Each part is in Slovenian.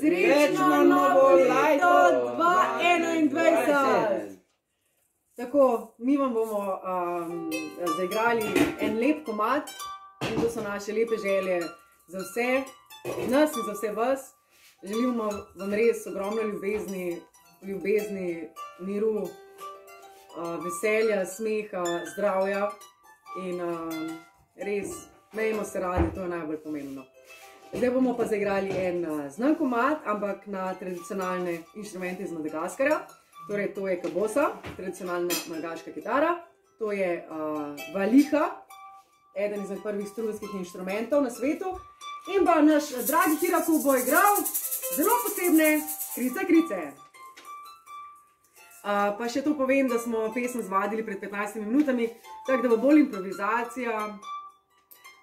Srečno novo leto 2021! Tako, mi vam bomo um, zaigrali en lep komat in to so naše lepe želje za vse nas in za vse vas. Želimo vam res ogromno ljubezni, ljubezni, miru, uh, veselja, smeha, zdravja in um, res, mejmo se radi, to je najbolj pomembno. Zdaj bomo pa zaigrali en uh, znan komat, ampak na tradicionalne inštrumente iz Madagaskarja. Torej, to je kabosa, tradicionalna madagaška kitara, to je uh, valiha, eden izmed prvih strunskih inštrumentov na svetu. In pa naš dragi Kiraku bo igral zelo posebne krice, krice. Uh, pa še to povem, da smo pesem zvadili pred 15 minutami, tako da bo bolj improvizacija,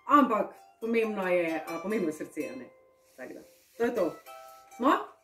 ampak pomembno je, uh, pomembno je srce. To je to. Smo?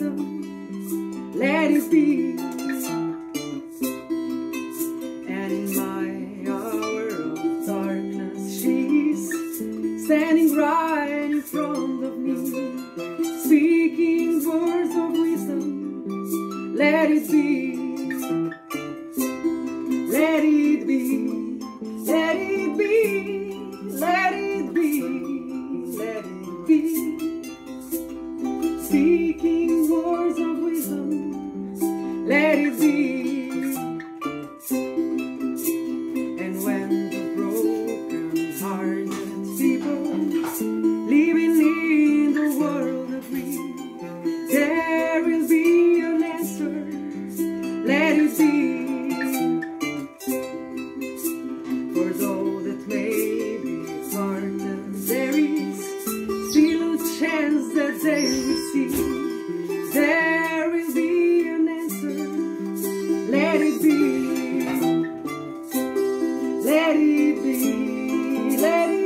Let it be. And in my hour of darkness, she's standing right in front of me, speaking words of wisdom. Let it be. Let it be, let it be, let it be, let it be. Speaking Let it be. For though that may be disheartened, there is still a chance that they will see. There will be an answer. Let it be. Let it be. Let it be.